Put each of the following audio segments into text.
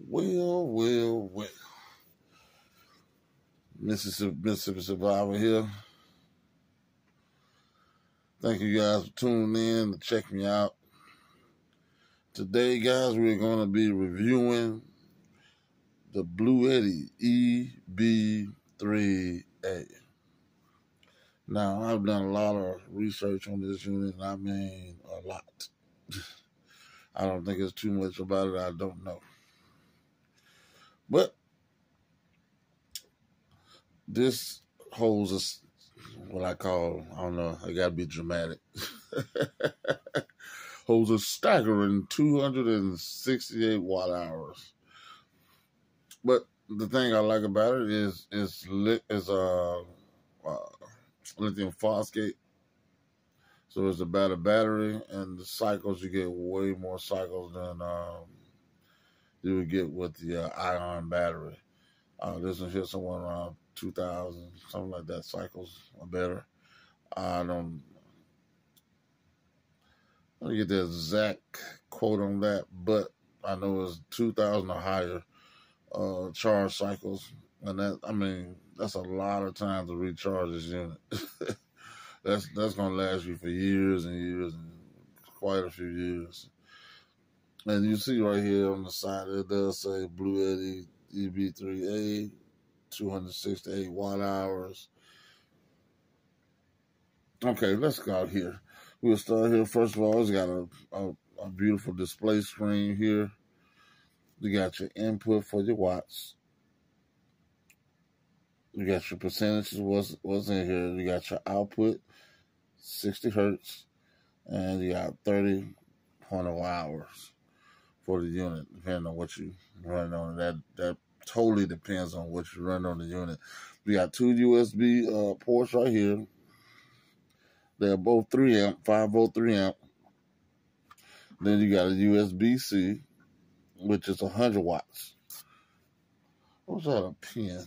Well, well, well. Mississippi, Mississippi Survivor here. Thank you guys for tuning in to check me out. Today, guys, we're going to be reviewing the Bluetti EB3A. Now, I've done a lot of research on this unit, and I mean a lot. I don't think it's too much about it I don't know. But this holds a, what I call, I don't know, I gotta be dramatic. holds a staggering 268 watt hours. But the thing I like about it is it's lit is a uh, lithium phosphate. So it's a better battery, and the cycles you get way more cycles than um, you would get with the uh, ion battery. Uh, this one here somewhere around 2,000, something like that, cycles or better. I don't, I don't get the exact quote on that, but I know it's 2,000 or higher uh, charge cycles. And that, I mean, that's a lot of time to recharge this unit. that's that's gonna last you for years and years and quite a few years. And you see right here on the side it does say Bluetti EB3A, 268 watt hours. Okay, let's go out here. We'll start here. First of all, it's got a, a, a beautiful display screen here. You got your input for your watts. You got your percentages, what's, what's in here. You got your output, 60 hertz, and you got 30.0 hours for the unit, depending on what you run on. That that totally depends on what you run on the unit. We got two USB uh, ports right here. They're both 3 amp, 5 volt 3 amp. Then you got a USB C, which is 100 watts. What's that, a pin?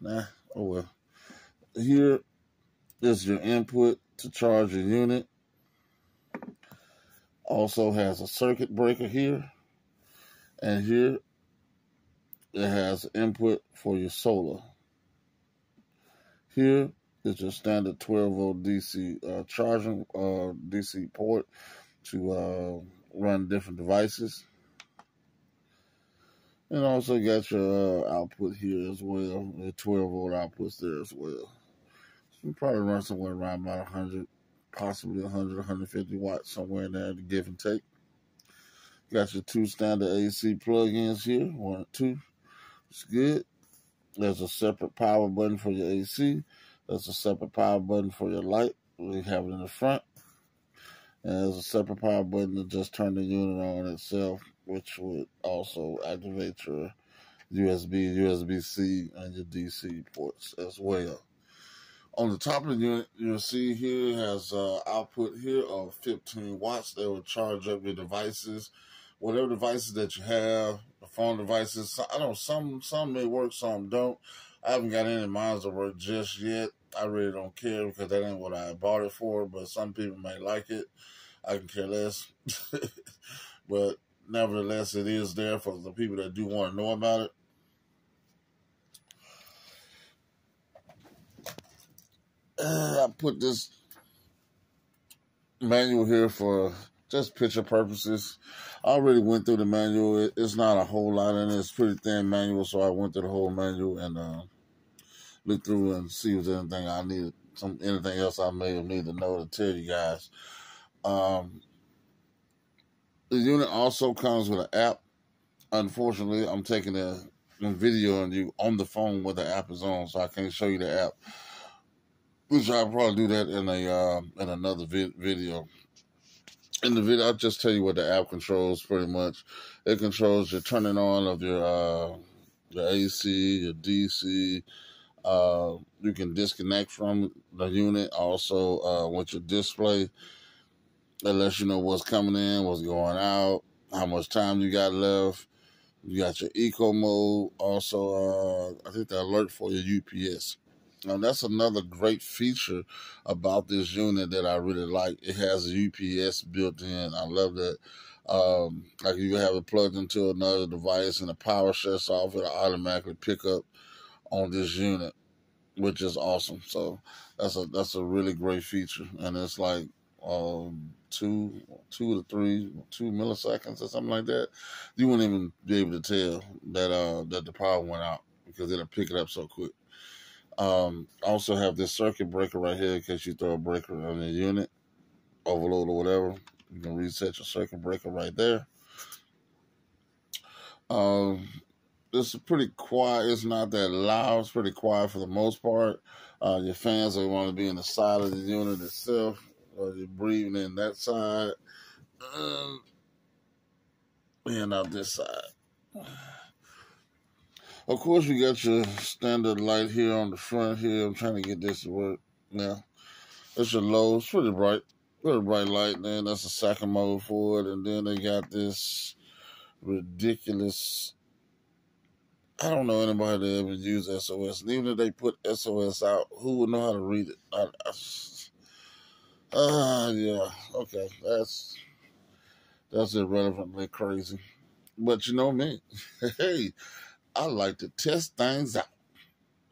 Nah, oh well. Here is your input to charge your unit. Also has a circuit breaker here. And here it has input for your solar. Here is your standard 12 volt DC uh, charging uh, DC port to uh, run different devices. And also got your uh, output here as well, the 12 volt outputs there as well. So you probably run somewhere around about 100, possibly 100, 150 watts, somewhere in there to give and take. Got your two standard AC plug-ins here, one, two. It's good. There's a separate power button for your AC. There's a separate power button for your light. We have it in the front. And there's a separate power button to just turn the unit on itself, which would also activate your USB, USB-C, and your DC ports as well. On the top of the unit, you'll see here it has uh, output here of 15 watts. That will charge up your devices whatever devices that you have, the phone devices. I don't know some some may work, some don't. I haven't got any of mine that work just yet. I really don't care because that ain't what I bought it for. But some people may like it. I can care less. but nevertheless, it is there for the people that do want to know about it. I put this manual here for just picture purposes. I already went through the manual. it's not a whole lot in it. It's pretty thin manual, so I went through the whole manual and uh, looked through and see if anything I needed, some anything else I may have needed to know to tell you guys. Um, the unit also comes with an app. Unfortunately, I'm taking a, a video on you on the phone where the app is on, so I can't show you the app. Which I'll probably do that in a uh, in another vi- video in the video, I'll just tell you what the app controls pretty much. It controls your turning on of your uh, your AC, your DC. Uh, you can disconnect from the unit also uh, with your display. It lets you know what's coming in, what's going out, how much time you got left. You got your eco mode. Also, uh, I think the alert for your UPS. Now that's another great feature about this unit that I really like. It has a UPS built in. I love that. Um, like you have it plugged into another device and the power shuts off, it'll automatically pick up on this unit, which is awesome. So that's a that's a really great feature, and it's like um, two two to three two milliseconds or something like that. You wouldn't even be able to tell that uh that the power went out because it'll pick it up so quick. Um, also have this circuit breaker right here in case you throw a breaker on the unit, overload or whatever. You can reset your circuit breaker right there. Um, it's pretty quiet. It's not that loud. It's pretty quiet for the most part. Uh, your fans are want to be in the side of the unit itself, or you're breathing in that side, um, and out this side. Of course, we got your standard light here on the front here. I'm trying to get this to work now. It's your low. It's pretty bright. Pretty bright light, man. That's a second mode for it. And then they got this ridiculous. I don't know anybody that ever used SOS. And even if they put SOS out, who would know how to read it? Ah, uh, yeah. Okay. That's that's irrelevantly crazy. But you know me. hey, I like to test things out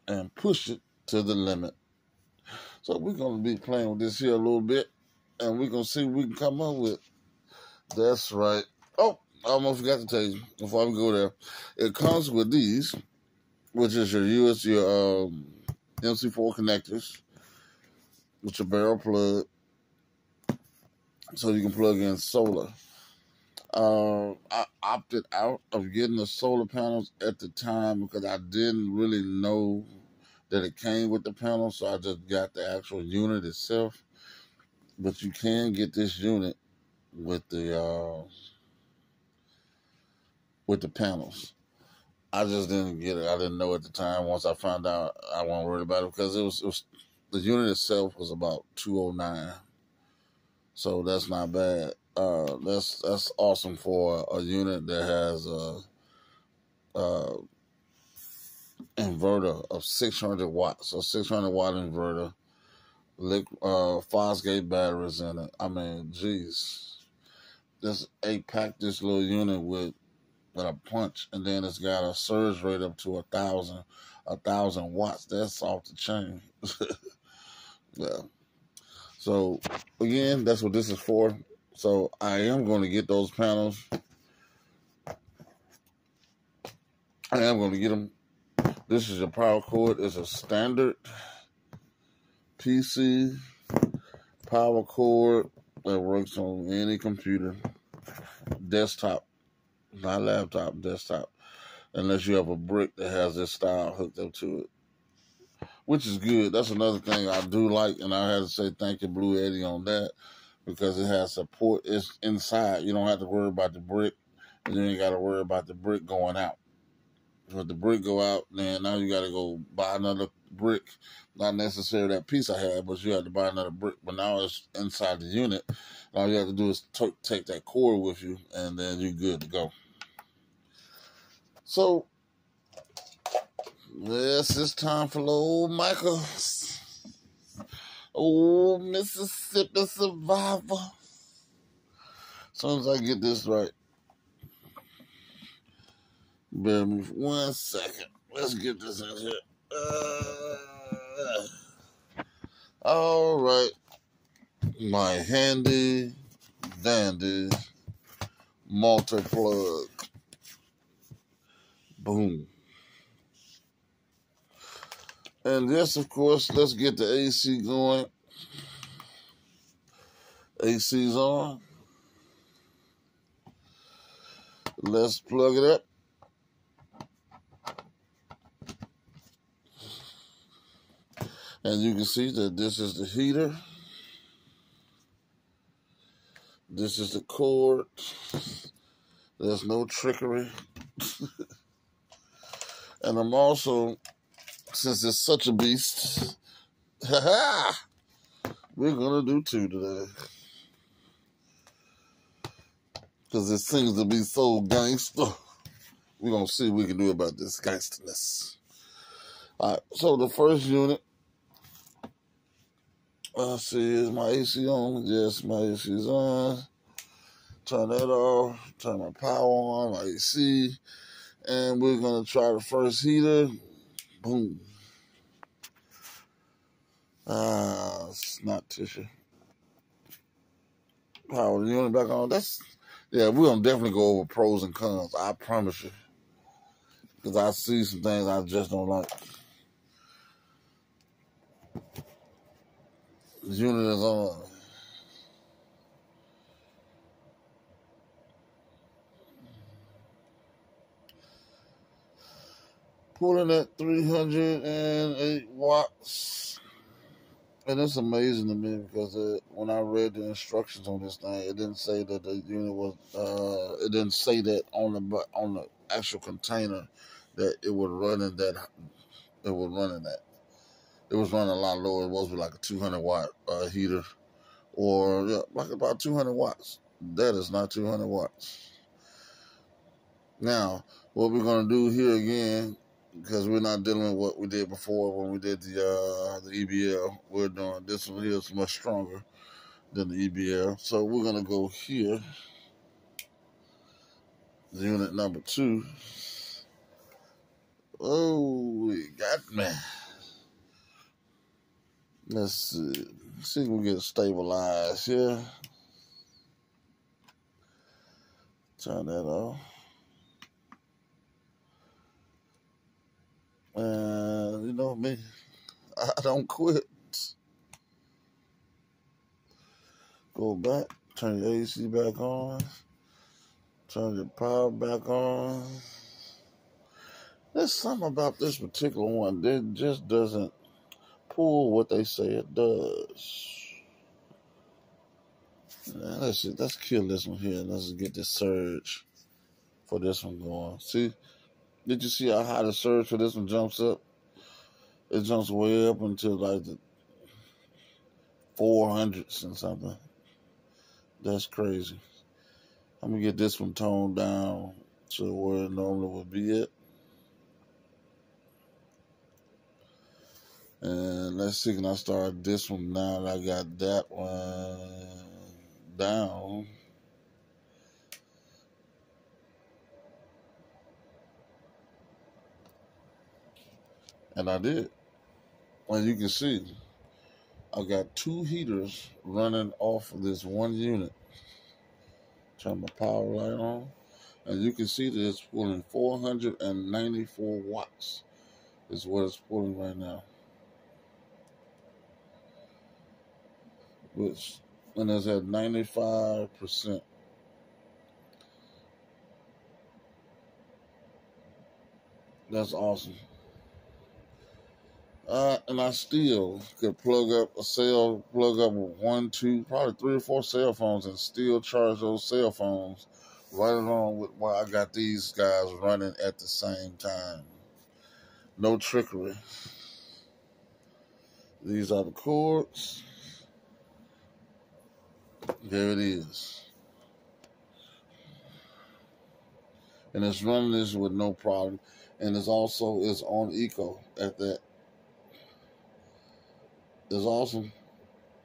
and push it to the limit. So we're going to be playing with this here a little bit, and we're going to see what we can come up with. That's right. Oh, I almost forgot to tell you before we go there. It comes with these, which is your US, your um, MC4 connectors, with your barrel plug, so you can plug in solar. Uh, I opted out of getting the solar panels at the time because I didn't really know that it came with the panel, so I just got the actual unit itself. But you can get this unit with the uh, with the panels. I just didn't get it. I didn't know at the time. Once I found out, I wasn't worried about it because it was, it was the unit itself was about two oh nine, so that's not bad. Uh, that's that's awesome for a unit that has a, a inverter of 600 watts, a 600 watt inverter, uh, phosphate batteries in it. I mean, geez, this eight pack this little unit with with a punch, and then it's got a surge rate up to a thousand, a thousand watts. That's off the chain. yeah. So again, that's what this is for. So I am going to get those panels. I am going to get them. This is a power cord. It's a standard PC power cord that works on any computer, desktop, not laptop, desktop, unless you have a brick that has this style hooked up to it, which is good. That's another thing I do like, and I had to say thank you, Bluetti, on that because it has support. It's inside. You don't have to worry about the brick, and then you got to worry about the brick going out. If the brick go out, then now you got to go buy another brick. Not necessarily that piece I had, but you had to buy another brick. But now it's inside the unit. All you have to do is take that cord with you, and then you're good to go. So, this is time for old Michael. Oh, Mississippi Survivor. As soon as I get this right. Bear me for one second. Let's get this in here. Uh, all right. My handy dandy multi plug. Boom. And this, of course, let's get the AC going. AC's on. Let's plug it up. And you can see that this is the heater. This is the cord. There's no trickery. and I'm also since it's such a beast, we're gonna do two today. Because it seems to be so gangster. We're gonna see what we can do about this gangsterness. Alright, so the first unit. Let's see, is my AC on? Yes, my AC is on. Turn that off. Turn my power on, my AC. And we're to try the first heater. Boom. Ah, it's not tissue. Power unit back on. That's, yeah, we're going to definitely go over pros and cons. I promise you. Because I see some things I just don't like. This unit is on. Pulling at 308 watts. And it's amazing to me because it, when I read the instructions on this thing, it didn't say that the unit was. Uh, it didn't say that on the on the actual container that it would run in that. It would run in that. It was running a lot lower. It was like a 200 watt uh, heater, or yeah, like about 200 watts. That is not 200 watts. Now, what we're gonna do here again because we're not dealing with what we did before when we did the uh, the EBL. We're doing this one here is much stronger than the EBL. So we're gonna go here. Unit number two. Oh, we got me. Let's see. see if we get stabilized here. Turn that off. And you know me, I don't quit. Go back, turn your AC back on, turn your power back on. There's something about this particular one that just doesn't pull what they say it does. Now, let's see, let's kill this one here. Let's get this surge for this one going. See, did you see how high the surge for this one jumps up? It jumps way up until like the 400s and something. That's crazy. I'm gonna get this one toned down to where it normally would be at. And let's see, can I start this one now? that I got that one down. And I did. As you can see, I got two heaters running off of this one unit. Turn my power light on. And you can see that it's pulling 494 watts is what it's pulling right now. Which, and it's at 95%. That's awesome. Uh, and I still could plug up a cell, plug up one, two, probably three or four cell phones and still charge those cell phones right along with why I got these guys running at the same time. No trickery. These are the cords. There it is. And it's running this with no problem. And it's also is on eco at that is awesome.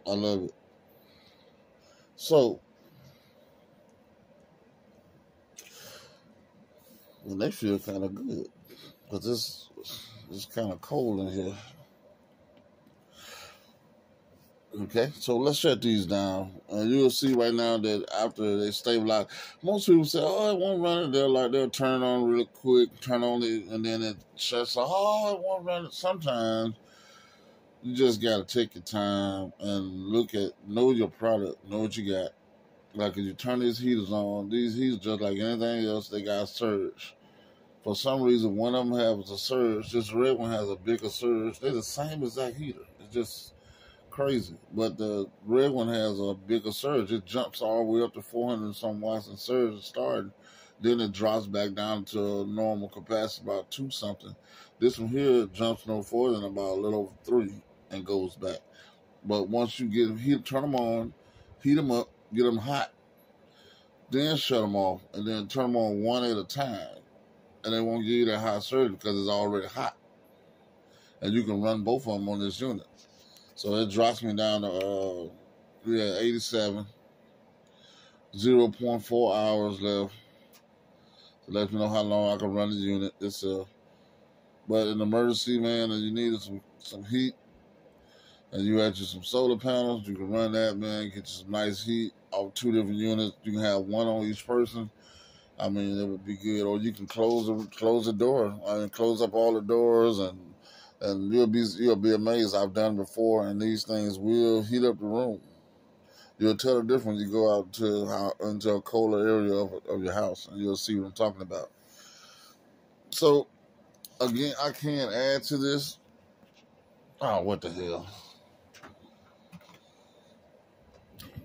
I love it. So, and they feel kind of good, but this is kind of cold in here. Okay, so let's shut these down. And you'll see right now that after they stabilize, most people say, oh, it won't run it. They'll like, they'll turn on really quick, turn on it, and then it shuts off. Oh, it won't run it. Sometimes you just gotta take your time and look at know your product, know what you got. Like if you turn these heaters on, these heaters just like anything else, they got surge. For some reason, one of them has a surge. This red one has a bigger surge. They're the same exact heater. It's just crazy. But the red one has a bigger surge. It jumps all the way up to 400 and some watts and surge starting. Then it drops back down to normal capacity, about two something. This one here jumps no further than about a little over three and goes back. But once you get them, heat, turn them on, heat them up, get them hot, then shut them off, and then turn them on one at a time. And they won't give you that high surge because it's already hot. And you can run both of them on this unit. So it drops me down to, uh, yeah, 87. 0.4 hours left. To let me know how long I can run the unit itself. But in emergency, man, and you need some, some heat, and you add you some solar panels, you can run that, man, get you some nice heat off two different units. You can have one on each person. I mean, it would be good. Or you can close the close the door. I mean, close up all the doors, and and you'll be you'll be amazed. I've done before, and these things will heat up the room. You'll tell the difference. You go out to how, into a colder area of, of your house, and you'll see what I'm talking about. So, again, I can't add to this. Oh, what the hell?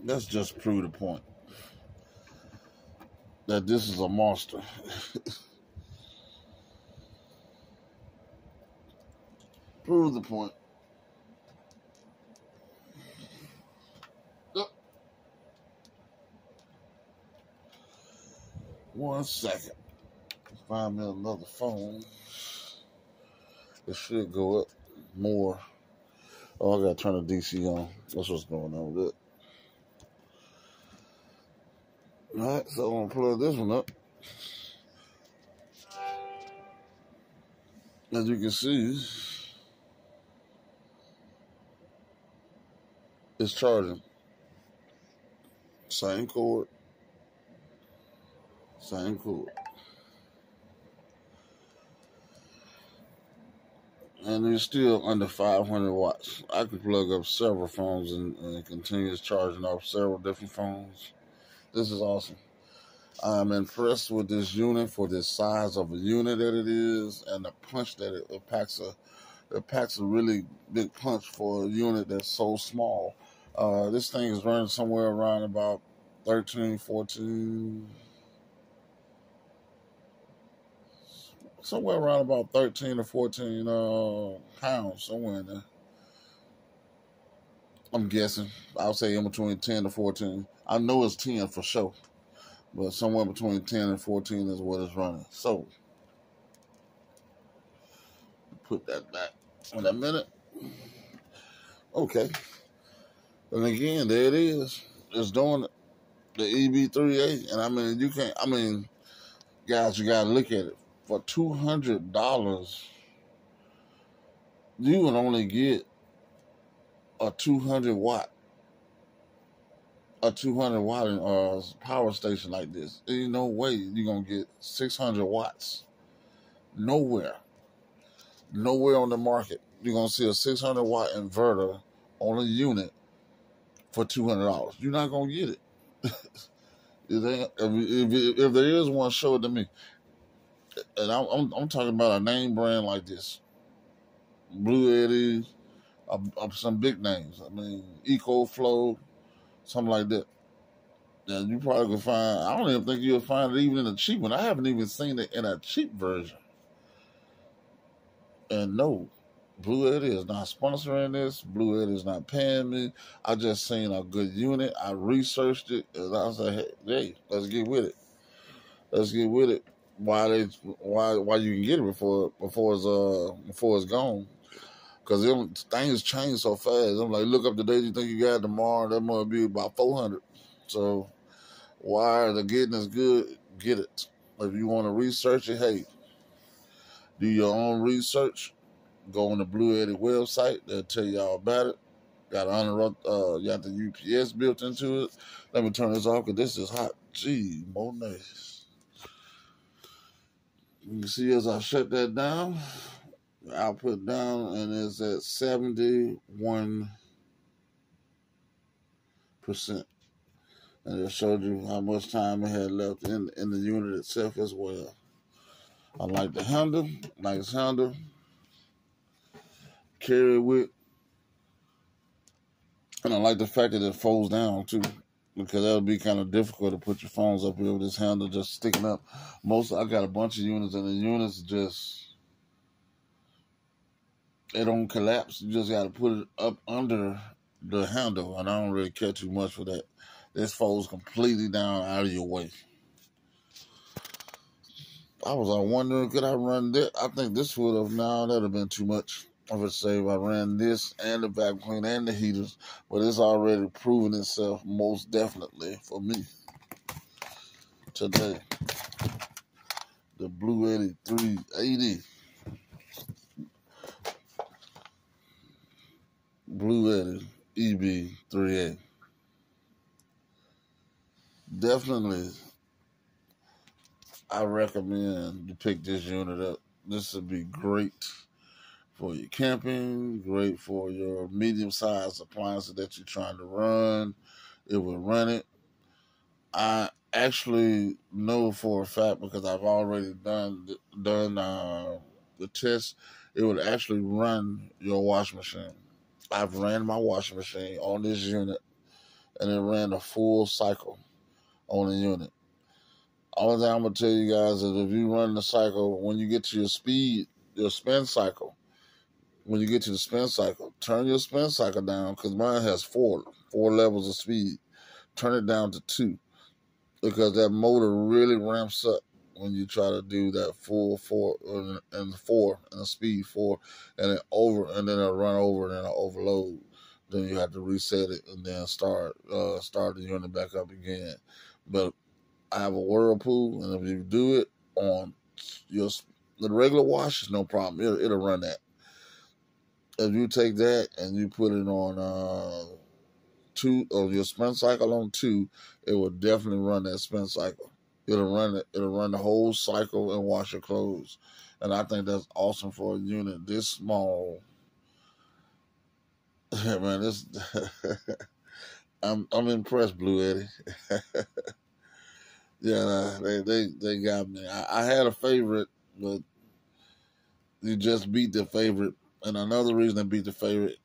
Let's just prove the point that this is a monster. prove the point. Uh. One second. Find me another phone. It should go up more. Oh, I gotta turn the DC on. That's what's going on with it. Alright, so I'm gonna plug this one up. As you can see, it's charging. Same cord. Same cord. And it's still under 500 watts. I can plug up several phones and, and continuous charging off several different phones. This is awesome. I'm impressed with this unit for the size of a unit that it is and the punch that it, it packs a it packs a really big punch for a unit that's so small. Uh, this thing is running somewhere around about 13, 14, somewhere around about 13 or 14 uh, pounds, somewhere in there. I'm guessing. I'll say in between 10 to 14. I know it's 10 for sure, but somewhere between 10 and 14 is what it's running. So, put that back in a minute. Okay. And again, there it is. It's doing the EB3A. And I mean, you can't, I mean, guys, you got to look at it for two hundred dollars, you would only get a two hundred watt, a two hundred watt uh, power station like this. There's no way you're gonna get six hundred watts. Nowhere, nowhere on the market you're gonna see a six hundred watt inverter on a unit for two hundred dollars. You're not gonna get it. if, if, if, there is one, show it to me and I'm, I'm, I'm talking about a name brand like this, Bluetti, uh, uh, some big names. I mean, EcoFlow, something like that. And you probably could find. I don't even think you'll find it even in a cheap one. I haven't even seen it in a cheap version. And no, Bluetti is not sponsoring this. Bluetti is not paying me. I just seen a good unit. I researched it, and I said, "Hey, hey let's get with it. Let's get with it." why they why why you can get it before before it's uh before it's gone. Cause things change so fast. I'm like, look up the date you think you got tomorrow. That might be about four hundred. So why the getting is good? Get it. If you want to research it, hey, do your own research. Go on the Bluetti website. They'll tell you all about it. Got an uh, you got the UPS built into it. Let me turn this off because this is hot. Gee, Monet. You can see as I shut that down, the output down, and it's at 71%. And it showed you how much time it had left in, in the unit itself as well. I like the handle, nice handle. Carry with. And I like the fact that it folds down too because that would be kind of difficult to put your phones up here with this handle just sticking up. Most I got a bunch of units, and the units just it don't collapse. You just got to put it up under the handle, and I don't really care too much for that. This folds completely down out of your way. I was like wondering, could I run this? I think this would have now that'd have been too much. I would say if I ran this and the vacuum and the heaters, but it's already proven itself most definitely for me today. The Blue 8380. Bluetti EB 3A. Definitely, I recommend you pick this unit up. This would be great for your camping, great for your medium sized appliances that you're trying to run. It will run it. I actually know for a fact because I've already done done uh, the test. It would actually run your washing machine. I've ran my washing machine on this unit, and it ran a full cycle on the unit. All thing I'm gonna tell you guys is if you run the cycle, when you get to your speed, your spin cycle, when you get to the spin cycle, turn your spin cycle down because mine has four four levels of speed. Turn it down to two because that motor really ramps up when you try to do that full four and four and speed four and then over and then it'll run over and then it'll overload. Then you have to reset it and then start uh, start the unit back up again. But I have a whirlpool, and if you do it on your the regular wash, is no problem. It'll, it'll run that if you take that and you put it on uh, two or your spin cycle on two, it will definitely run that spin cycle. It'll run it. It'll run the whole cycle and wash your clothes, and I think that's awesome for a unit this small. Man, this I'm I'm impressed, Bluetti. yeah, they they they got me. I, I had a favorite, but you just beat the favorite and another reason they beat the favorite,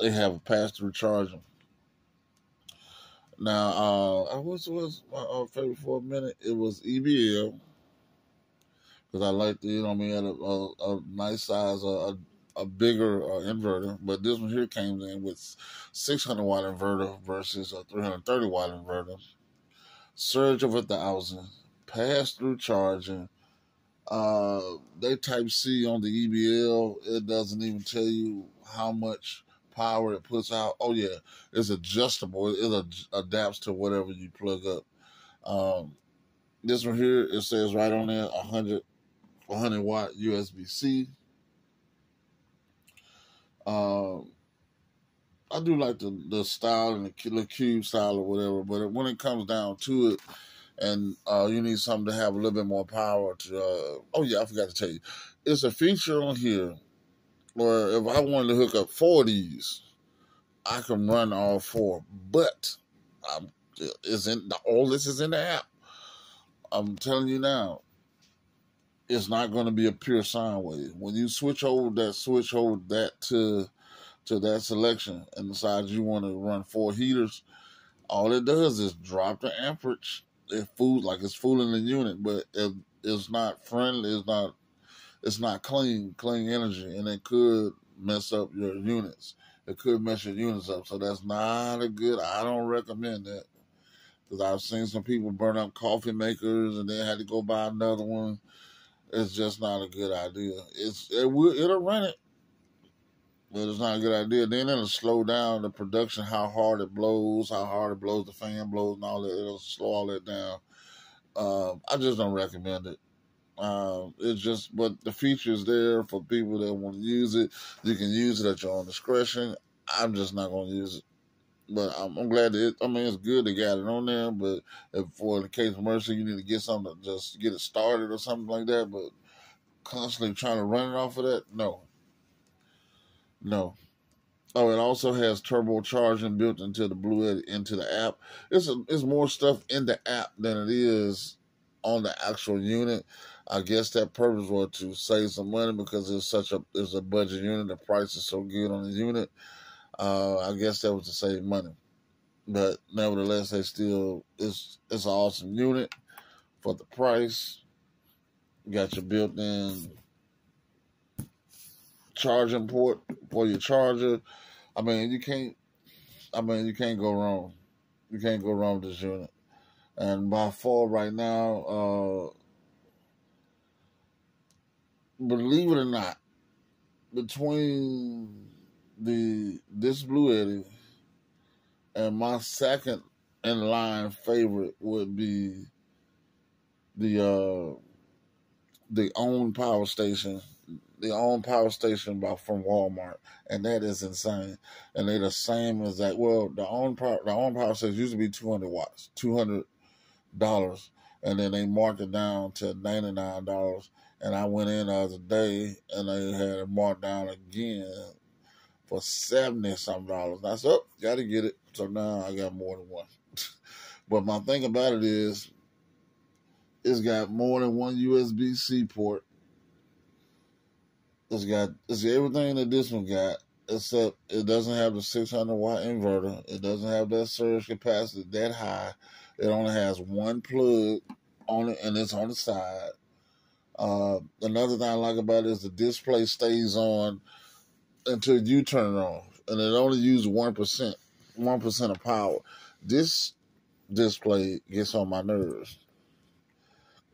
they have a pass through charging. Now, uh, what was my uh, favorite for a minute? It was EBL because I like the, you know, I mean, a, a, a nice size, a, a bigger uh, inverter. But this one here came in with 600 watt inverter versus a 330 watt inverter. Surge of a thousand, pass through charging, uh, they type C on the EBL. It doesn't even tell you how much power it puts out. Oh yeah, it's adjustable. It, adapts to whatever you plug up. Um, this one here, it says right on there, 100, 100 watt USB C. Um, I do like the the style and the, the cube style or whatever, but when it comes down to it, and uh, you need something to have a little bit more power to. Uh, oh yeah, I forgot to tell you, it's a feature on here where if I wanted to hook up four of these, I can run all four. But I'm isn't all this is in the app. I'm telling you now, it's not going to be a pure sine wave. When you switch over that switch over that to to that selection and decide you want to run four heaters, all it does is drop the amperage it fools like it's fooling the unit, but it, it's not friendly. It's not it's not clean clean energy, and it could mess up your units. It could mess your units up. So that's not a good. I don't recommend that because I've seen some people burn up coffee makers and then had to go buy another one. It's just not a good idea. It's it will it'll run it, but it's not a good idea. Then it'll slow down the production, how hard it blows, how hard it blows, the fan blows, and all that. It'll slow all that down. Um, I just don't recommend it. Um, it's just, but the feature is there for people that want to use it. You can use it at your own discretion. I'm just not going to use it. But I'm, I'm glad that it, I mean, it's good they got it on there. But if for the case of mercy, you need to get something to just get it started or something like that. But constantly trying to run it off of that, no, no. Oh, it also has turbocharging built into the Blue into the app. It's a, it's more stuff in the app than it is on the actual unit. I guess that purpose was to save some money because it's such a it's a budget unit. The price is so good on the unit. Uh, I guess that was to save money, but nevertheless, they still it's it's an awesome unit for the price. You got your built-in charging port for your charger. I mean, you can't. I mean, you can't go wrong. You can't go wrong with this unit. And by far, right now, uh, believe it or not, between the this Bluetti and my second in line favorite would be the uh the onn power station, the onn power station by from Walmart, and that is insane. And they're the same as that. Well, the onn power the onn power station used to be two hundred watts, two hundred dollars, and then they marked it down to ninety nine dollars. And I went in the other day, and they had it marked down again for seventy some dollars. I said, oh, got to get it. So now I got more than one. but my thing about it is, it's got more than one USB C port. It's got it's everything that this one got, except it doesn't have the 600 watt inverter. It doesn't have that surge capacity that high. It only has one plug on it, and it's on the side. Uh, another thing I like about it is the display stays on until you turn it off, and it only uses one percent, one percent of power. This display gets on my nerves.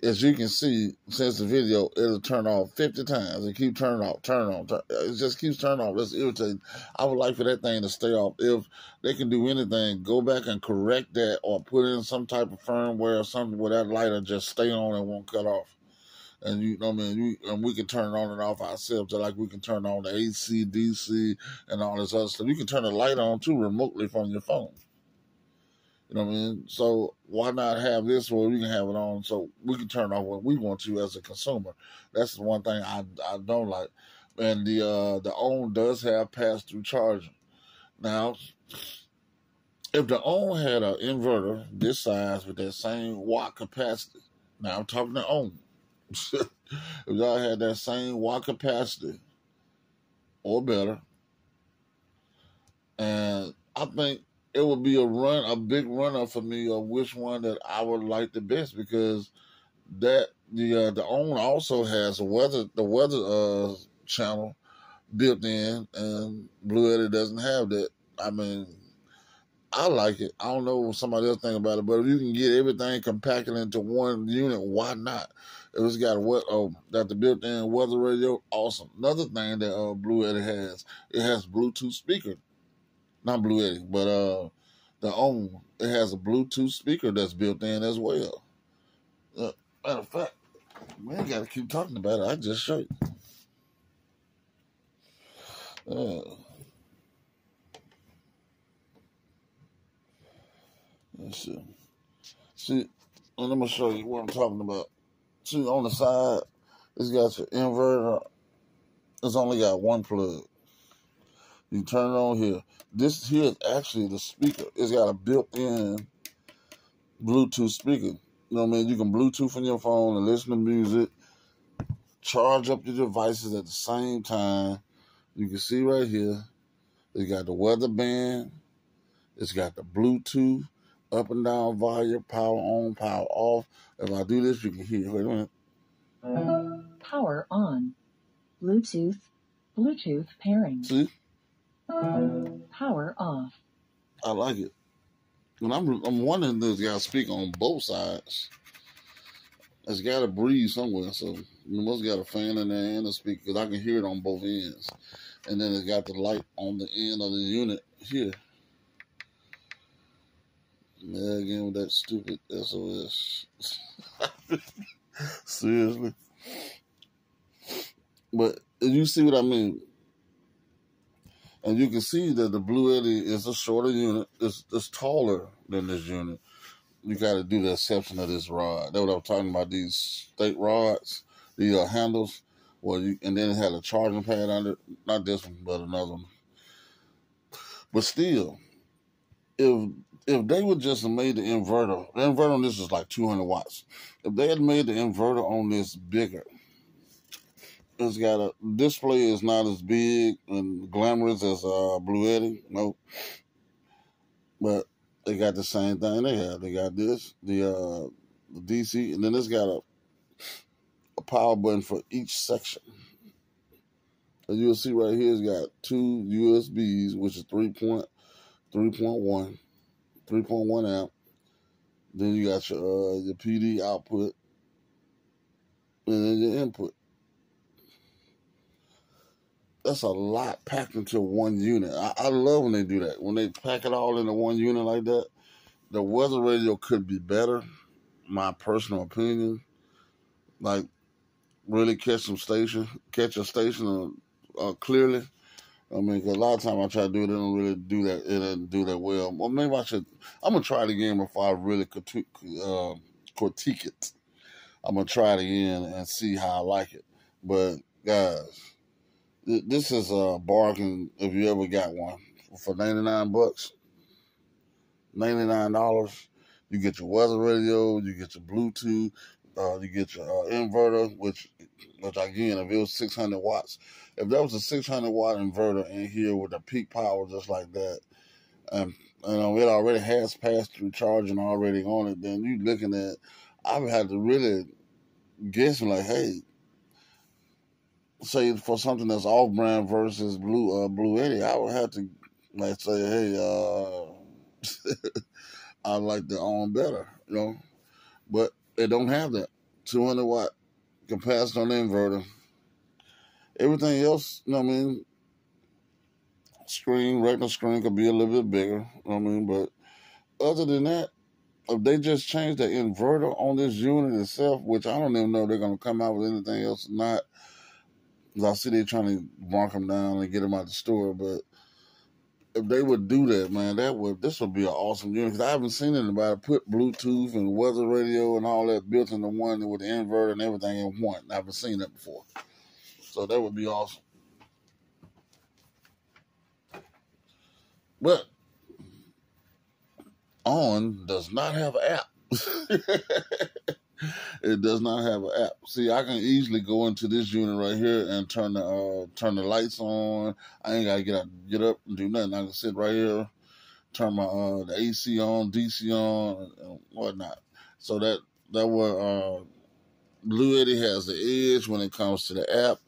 As you can see, since the video, it'll turn off 50 times and keep turning off, turn on. Turn, it just keeps turning off. That's irritating. I would like for that thing to stay off. If they can do anything, go back and correct that or put in some type of firmware or something where that light just stay on and won't cut off and you know, I mean, you, and we can turn it on and off ourselves, just like we can turn on the AC, DC, and all this other stuff. You can turn the light on too remotely from your phone. You know what I mean? So why not have this where we can have it on so we can turn off when we want to as a consumer? That's the one thing I I don't like. And the uh the onn does have pass through charging. Now, if the onn had an inverter this size with that same watt capacity, now I'm talking to onn if y'all had that same watt capacity or better, and I think it would be a run, a big runner for me of which one that I would like the best because that the uh, the onn also has a weather the weather uh, channel built in, and Bluetti doesn't have that. I mean, I like it. I don't know what somebody else think about it, but if you can get everything compacted into one unit, why not? It's got what oh got the built-in weather radio, awesome. Another thing that uh, Bluetti has, it has Bluetooth speaker. Not Bluetti, but uh the onn. It has a Bluetooth speaker that's built in as well. Uh, matter of fact, we ain't gotta keep talking about it. I just show you. Uh, let's see. See, and I'm gonna show you what I'm talking about. See, on the side, it's got your inverter. It's only got one plug. You turn it on here. This here is actually the speaker. It's got a built-in Bluetooth speaker. You know what I mean? You can Bluetooth from your phone and listen to music, charge up your devices at the same time. You can see right here, it's got the weather band. It's got the Bluetooth up and down volume, power on, power off. If I do this, you can hear. Wait a minute. Power on. Bluetooth. Bluetooth pairing. See? Power off. I like it. And I'm I'm wondering this guy speak on both sides. It's got to breathe somewhere, so it must got a fan in there and a speaker because I can hear it on both ends. And then it's got the light on the end of the unit here. Man, again with that stupid SOS. Seriously. But you see what I mean? And you can see that the Bluetti is a shorter unit. It's, it's taller than this unit. You got to do the exception of this rod. That's what I'm talking about. These state rods, the uh, handles. Well, you, and then it had a charging pad under. Not this one, but another one. But still, if if they would just have made the inverter, the inverter on this is like 200 watts. If they had made the inverter on this bigger, it's got a display is not as big and glamorous as uh, Bluetti, no. But they got the same thing they have. They got this, the uh, the DC, and then it's got a a power button for each section. As you'll see right here, it's got two USBs, which is 3.3.1 3.1 amp. Then you got your uh, your PD output, and then your input. That's a lot packed into one unit. I, I love when they do that. When they pack it all into one unit like that. The weather radio could be better, my personal opinion. like really catch some station, catch a station uh, uh, clearly. I mean, cause a lot of time I try to do it, it don't really do that. It doesn't do that well. Well, maybe I should. I'm gonna try it again before I really critique, critique it. I'm gonna try it again and see how I like it. But guys, this is a bargain if you ever got one for 99 bucks. $99. You get your weather radio, you get your Bluetooth, uh, you get your uh, inverter, which, which again, if it was 600 watts, if there was a 600 watt inverter in here with a peak power just like that, and you know it already has passed through charging already on it, then you looking at, I would have to really guess like, hey, say for something that's off brand versus blue uh, Bluetti, I would have to like say, hey, uh, I like the onn better, you know. But they don't have that. 200 watt capacitor on the inverter. Everything else, you know what I mean? Screen, regular screen could be a little bit bigger, you know what I mean? But other than that, if they just change the inverter on this unit itself, which I don't even know they're going to come out with anything else or not, I see they're trying to mark them down and get them out the store, but if they would do that, man, that would this would be an awesome unit. Because I haven't seen anybody put Bluetooth and weather radio and all that built into one with the inverter and everything in one. I haven't seen that before, so that would be awesome. But onn does not have an app. it does not have an app. See, I can easily go into this unit right here and turn the uh, turn the lights on. I ain't gotta get up, get up and do nothing. I can sit right here, turn my uh, the AC on, DC on, and whatnot. So that that would uh, Bluetti has the edge when it comes to the app.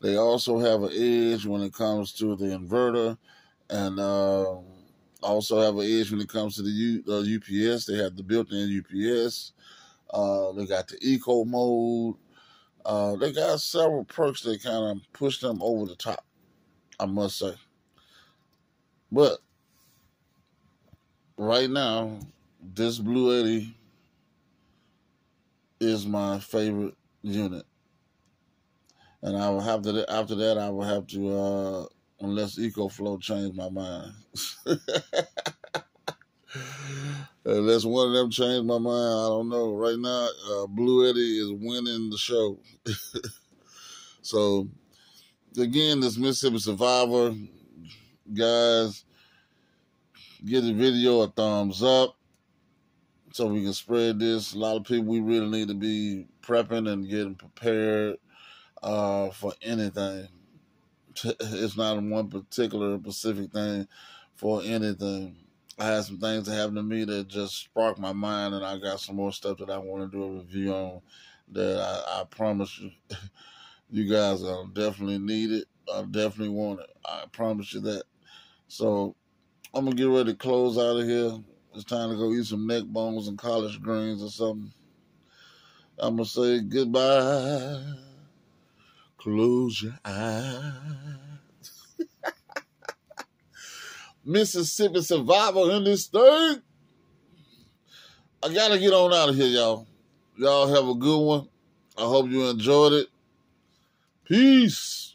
They also have an edge when it comes to the inverter, and uh, also have an edge when it comes to the U, UPS. They have the built-in UPS. Uh, they got the eco mode. Uh, they got several perks that kind of push them over the top, I must say. But right now, this Bluetti is my favorite unit. And I will have to after that I will have to uh unless EcoFlow changed my mind. Unless one of them changed my mind, I don't know. Right now, uh, Eddie is winning the show. so, again, this Mississippi Survivor, guys, give the video a thumbs up so we can spread this. A lot of people, we really need to be prepping and getting prepared uh, for anything. It's not one particular specific thing for anything. I had some things that happened to me that just sparked my mind, and I got some more stuff that I want to do a review on. That I, I promise you, you guys are definitely need it. I definitely want it. I promise you that. So I'm gonna get ready to close out of here. It's time to go eat some neck bones and collard greens or something. I'm gonna say goodbye. Close your eyes. Mississippi survival in this thing. I gotta get on out of here, y'all. Y'all have a good one. I hope you enjoyed it. Peace.